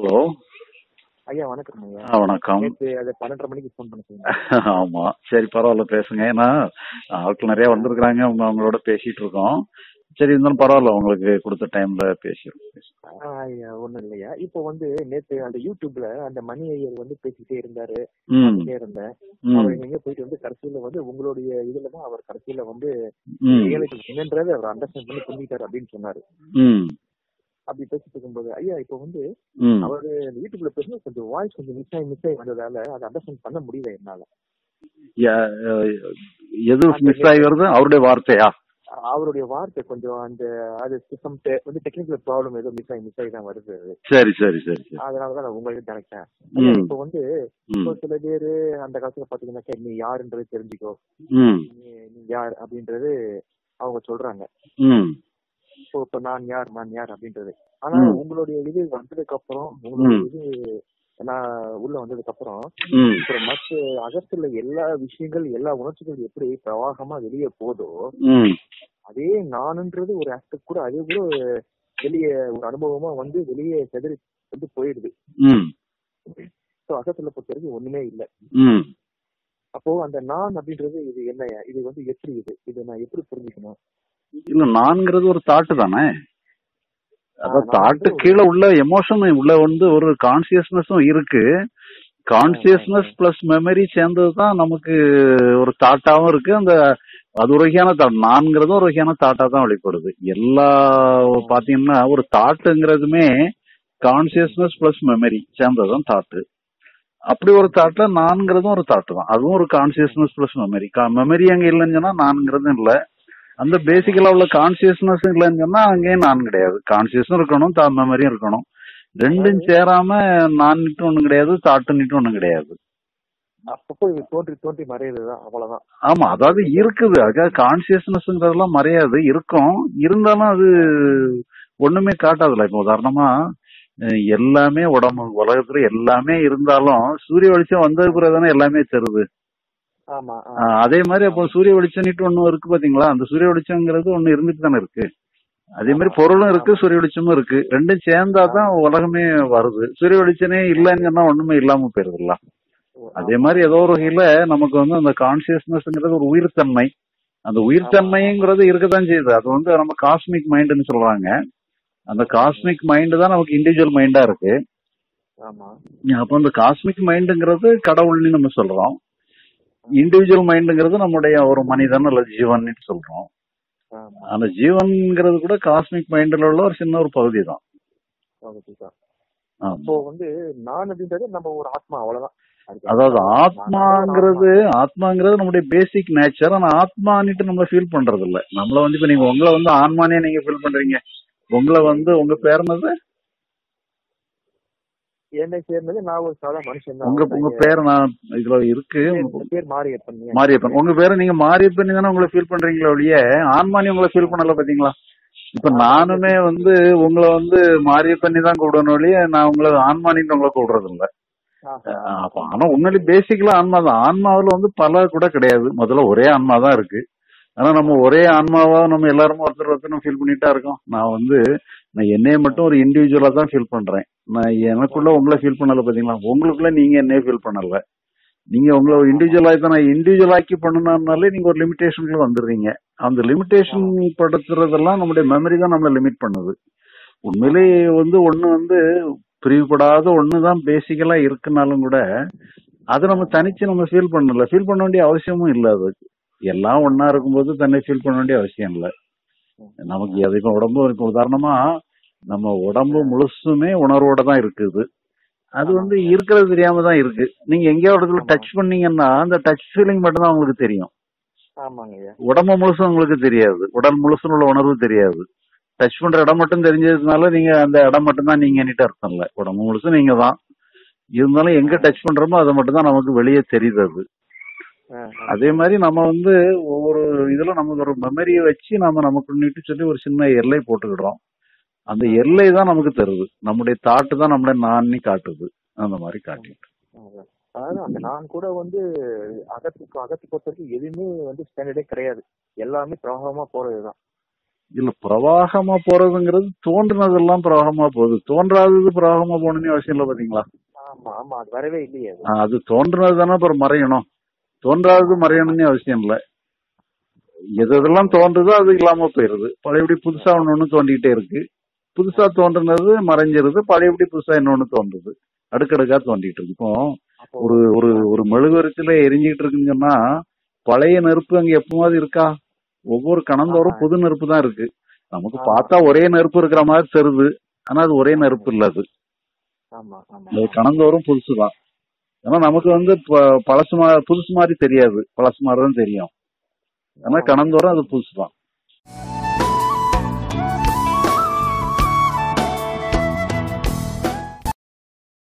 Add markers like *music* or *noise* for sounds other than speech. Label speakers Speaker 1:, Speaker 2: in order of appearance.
Speaker 1: Hello.
Speaker 2: ஐயா வணக்கம் ஐயா.
Speaker 1: வணக்கம்.
Speaker 2: பன்னெண்டரை மணிக்கு ஃபோன் பண்ண சொன்னீங்க. *laughs*
Speaker 1: ஆமா. சரி பரவாயில்ல பேசுங்க. ஏன்னா ஆட்கள் நிறைய வந்திருக்கிறாங்க. அவங்க அவங்களோட பேசிட்டு இருக்கோம். சரி இருந்தாலும் பரவாயில்ல உங்களுக்கு கொடுத்த டைம்ல பேசிடுவோம்
Speaker 2: ஒண்ணும் இல்லையா. இப்போ வந்து நேத்து அந்த யூடியூப்ல அந்த மணி ஐயர் வந்து பேசிட்டே இருந்தாரு. இருந்தேன். அவர் எங்க போயிட்டு வந்து கடைசியில வந்து உங்களுடைய இதுல தான் அவர் கடைசியில வந்து என்னன்றதை அவர் அண்டர்ஸ்டாண்ட் பண்ணி புரிஞ்சுட்டாரு அப்படின்னு சொன்னாரு. அப்படி பேசிட்டு இருக்கும்போது ஐயா இப்போ வந்து அவர் யூடியூப்ல பேசும்போது கொஞ்சம் வாய்ஸ் கொஞ்சம் மிஸ் ஆகி மிஸ் ஆகி வந்ததால அதை அண்டர்ஸ்டாண்ட் பண்ண முடியல என்னால.
Speaker 1: எது மிஸ் ஆகி வருது அவருடைய வார்த்தையா?
Speaker 2: அவருடைய வார்த்தை கொஞ்சம் அந்த அது சிஸ்டம் வந்து டெக்னிக்கல் ப்ராப்ளம் ஏதோ மிஸ் ஆகி மிஸ் ஆகி தான் வருது.
Speaker 1: சரி சரி சரி
Speaker 2: அதனாலதான் நான் உங்களுக்கு நினைச்சேன். இப்போ வந்து இப்போ சில பேரு அந்த காலத்துல பாத்தீங்கன்னாக்கா நீ யாருன்றது தெரிஞ்சுக்கோ. நீ யார் அப்படின்றது அவங்க சொல்றாங்க. இப்போ இப்ப நான் யார் நான் யார் அப்படின்றது. ஆனா. உங்களுடைய இது வந்ததுக்கு அப்புறம் உங்களுடைய. இது நான் உள்ள வந்ததுக்கு அப்புறம் அப்புறம் மற்ற அகத்துல எல்லா விஷயங்கள் எல்லா உணர்ச்சிகள் எப்படி பிரவாகமா வெளியே போதோ அதே நானுன்றது ஒரு ஆஸ்பெக்ட் கூட அதே கூட வெளியே ஒரு அனுபவமா வந்து வெளியே செதறி வந்து போயிடுது. ஸோ அகத்துல பொறுத்த வரைக்கும் ஒண்ணுமே இல்லை. அப்போ அந்த நான் அப்படின்றது இது என்ன இது வந்து எப்படி இது? இது நான் எப்படி புரிஞ்சுக்கணும்?
Speaker 1: இல்ல நான்கிறது ஒரு தாட்டு தானே? அதான் தாட்டு கீழே உள்ள எமோஷன் உள்ள வந்து ஒரு கான்சியஸ்னஸும் இருக்கு. கான்சியஸ்னஸ் பிளஸ் மெமரி சேர்ந்தது தான் நமக்கு ஒரு தாட்டாவும் இருக்கு. அந்த அது ஒரு வகையான தாட் நான்கிறதும் ஒரு வகையான தாட்டா தான் வெளிப்படுது. எல்லா பாத்தீங்கன்னா ஒரு தாட்டுங்கிறதுமே கான்சியஸ்னஸ் பிளஸ் மெமரி சேர்ந்ததுதான் தாட்டு அப்படி ஒரு தாட்ல நான்கிறதும் ஒரு தாட்டு தான். அதுவும் ஒரு கான்சியஸ்னஸ் பிளஸ் மெமரி மெமரி அங்க இல்லைன்னு சொன்னா நான்கிறதும் இல்ல. அந்த பேசிக்கலா உள்ள கான்சியஸ்னஸ் இல்லைன்னு சொன்னா அங்கேயும் நான் கிடையாது. கான்சியஸும் இருக்கணும் தா மெமரியும் இருக்கணும். ரெண்டும் சேராம நான் நிட்டு ஒண்ணும் கிடையாது தாட்டு நிட்டு ஒண்ணும் கிடையாது.
Speaker 2: அப்பப்போ இது தோன்றி தோன்றி மறையுதுதான் அவ்வளவுதான்.
Speaker 1: ஆமா அதாவது இருக்குது. அதாவது கான்சியஸ்னஸ்ங்கிறதெல்லாம் மறையாது. இருக்கும். இருந்தாலும் அது ஒண்ணுமே காட்டாதுல இப்போ உதாரணமா எல்லாமே உடம்பு உலகத்துல எல்லாமே இருந்தாலும் சூரிய வெளிச்சம் வந்தது பிறகு தானே எல்லாமே தருது அதே மாதிரி அப்போ சூரிய வெளிச்சம்னுட்டு ஒண்ணு இருக்கு பாத்தீங்களா? அந்த சூரிய வெளிச்சம்ங்கிறது ஒண்ணு இருந்துட்டு தானே இருக்கு. அதே மாதிரி பொருளும் இருக்கு சூரிய வெளிச்சமும் இருக்கு. ரெண்டும் சேர்ந்தா தான் உலகமே வருது. சூரிய வெளிச்சமே இல்லைன்னு சொன்னா ஒண்ணுமே இல்லாம போயிருதுல்ல. அதே மாதிரி ஏதோ ஒரு வகையில நமக்கு வந்து அந்த கான்சியஸ்னஸ்ங்கிறது ஒரு உயிர்த்தன்மை. அந்த உயிர்த்தன்மைங்கிறது இருக்கத்தான் செய்யுது. அது வந்து நம்ம காஸ்மிக் மைண்டுன்னு சொல்றாங்க. அந்த காஸ்மிக் மைண்டு தான் நமக்கு இண்டிவிஜுவல் மைண்டா இருக்கு.
Speaker 2: ஆமா.
Speaker 1: அப்போ அந்த காஸ்மிக் மைண்டுங்கிறது கடவுள்னு நம்ம சொல்றோம். இண்டிவிஜுவல் மைண்டுங்கிறது நம்முடைய ஒரு மனிதன் அல்லது ஜீவன் சொல்றோம். அந்த ஜீவன்ங்கிறது கூட காஸ்மிக் மைண்ட்ல உள்ள ஒரு சின்ன ஒரு பகுதி தான்.
Speaker 2: இப்போ வந்து நான் அப்படின்றது நம்ம ஒரு ஆத்மா அவ்வளவுதான்.
Speaker 1: அதாவது ஆத்மாங்கிறது ஆத்மாங்கிறது நம்முடைய பேசிக் நேச்சர் ஆனா ஆத்மானிட்டு நம்ம ஃபீல் பண்றது இல்ல நம்மள வந்து இப்ப நீங்க உங்களை வந்து ஆன்மானே நீங்க ஃபீல் பண்றீங்க. உங்களை வந்து உங்க பேர் என்னது?
Speaker 2: என்னை சேர்ந்தது நான் ஒரு சாதா மனுஷன்
Speaker 1: உங்க உங்க பேர் நான் இதுல இருக்கு.
Speaker 2: பேர் மாரியப்பன்
Speaker 1: மாரியப்பன். உங்க பேரை நீங்க மாரியப்பன் தானே உங்களை ஃபீல் பண்றீங்களா ஒழிய ஆன்மானி உங்களை ஃபீல் பண்ணல பாத்தீங்களா? இப்ப நானுமே வந்து உங்களை வந்து மாரியப்பண்ணி தான் கூப்பிடணும் ஒழிய நான் உங்களை ஆன்மானின்னு உங்களை கூப்பிடுறது இல்ல ஆனா உண்மையிலே பேசிக்கலா ஆன்மா தான். ஆன்மாவுல வந்து பல கூட கிடையாது. முதல்ல ஒரே ஆன்மா தான் இருக்கு. ஆனா நம்ம ஒரே ஆன்மாவா நம்ம எல்லாரும் ஒருத்தர் ஒருத்தர் ஃபீல் பண்ணிட்டா இருக்கோம். நான் வந்து நான் என்னைய மட்டும் ஒரு இண்டிவிஜுவலா தான் ஃபீல் பண்றேன். நான் எனக்குள்ள உங்களை ஃபீல் பண்ணல பாத்தீங்களா? உங்களுக்குள்ள நீங்க என்னைய ஃபீல் பண்ணல. நீங்க உங்களை இண்டிவிஜுவலா தான் நான் இண்டிவிஜுவல் ஆக்கி பண்ணணும்னாலே நீங்க ஒரு லிமிடேஷனுக்குள்ள வந்துடுறீங்க. அந்த லிமிடேஷன் படுத்துறதெல்லாம் நம்முடைய மெமரி தான் நம்மளை லிமிட் பண்ணுது. உண்மையிலே வந்து ஒண்ணு வந்து பிரிவுபடாத ஒண்ணுதான் பேசிக்கலா இருக்குனாலும் கூட அதை நம்ம தனிச்சு நம்ம ஃபீல் பண்ணல. ஃபீல் பண்ண வேண்டிய அவசியமும் இல்லை அதுக்கு எல்லாம் ஒன்னா இருக்கும்போது தன்னை ஃபீல் பண்ண வேண்டிய அவசியம் இல்லை. நமக்கு அது இப்ப உடம்பு இருக்கு உதாரணமா நம்ம உடம்பு முழுசுமே உணர்வோட தான் இருக்குது. அது வந்து இருக்கிறது தெரியாம தான் இருக்கு. நீங்க எங்கேயோ இடத்துல டச் பண்ணீங்கன்னா அந்த டச் ஃபீலிங் மட்டும் தான் உங்களுக்கு தெரியும். உடம்பு முழுசும் உங்களுக்கு தெரியாது. உடல் முழுசும் உள்ள உணர்வு தெரியாது. டச் பண்ற இடம் மட்டும் தெரிஞ்சதுனால நீங்க அந்த இடம் மட்டும் தான் நீங்க அர்த்தம் இல்ல. உடம்பு முழுசும் நீங்க தான். இருந்தாலும் எங்க டச் பண்றோமோ அதை மட்டும் தான் நமக்கு வெளியே தெரியுது அது மாதிரி நம்ம வந்து ஒவ்வொரு இதுல நமக்கு ஒரு மெமரியை வச்சு நம்ம நமக்கு நீட்டு சொல்லி ஒரு சின்ன எல்லை போட்டுக்கிடுறோம். அந்த எல்லை தான் நமக்கு தருது. நம்முடைய தாட்டு தான் நம்மள நானி காட்டுது. அந்த மாதிரி காட்டிட்டு.
Speaker 2: அதாவது நான் கூட வந்து அகத்துக்கு அகத்து பொறுத்த வரைக்கும் எதுவுமே வந்து ஸ்டாண்டர்டே கிடையாது. எல்லாமே பிரவாகமா போறதுதான்.
Speaker 1: இல்ல பிரவாகமா போறதுங்கிறது தோன்றுனதெல்லாம் பிரவாகமா போகுது. தோன்றாதது பிரவாகமா போகணும்னு அவசியம் இல்ல பாத்தீங்களா?
Speaker 2: ஆமா ஆமா. அது வரவே இல்லையே. அது
Speaker 1: தோன்றுனது தானே அப்புறம் மறையணும். தோன்றாதது மறையணும்னு அவசியம் இல்ல. எது எதெல்லாம் தோன்றுதோ அது இல்லாம போயிருது. பழையபடி புதுசா ஒண்ணு ஒண்ணு தோண்டிக்கிட்டே இருக்கு. புதுசா தோன்றுனது மறைஞ்சிருது. பழையபடி புதுசா இன்னொன்னு தோன்றுது. அடுக்கடுக்கா தோண்டிட்டு இருக்கு. இப்போ ஒரு ஒரு ஒரு மெழுகுவரிச்சில எரிஞ்சுக்கிட்டு இருக்குன்னு சொன்னா பழைய நெருப்பு அங்க எப்பவாவது இருக்கா? ஒவ்வொரு கணந்தோறும். புது நெருப்பு தான் இருக்கு. நமக்கு. பார்த்தா ஒரே நெருப்பு இருக்கிற மாதிரி தெரியுது. ஆனா அது ஒரே நெருப்பு இல்ல அது கணந்தோறும் புதுசுதான். ஏன்னா நமக்கு வந்து பழசு மா புதுசு மாதிரி தெரியாது. பழசு மாதிரி தான் தெரியும். ஏன்னா கணந்தோறும் அது புதுசு தான்